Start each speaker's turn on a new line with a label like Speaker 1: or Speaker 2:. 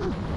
Speaker 1: you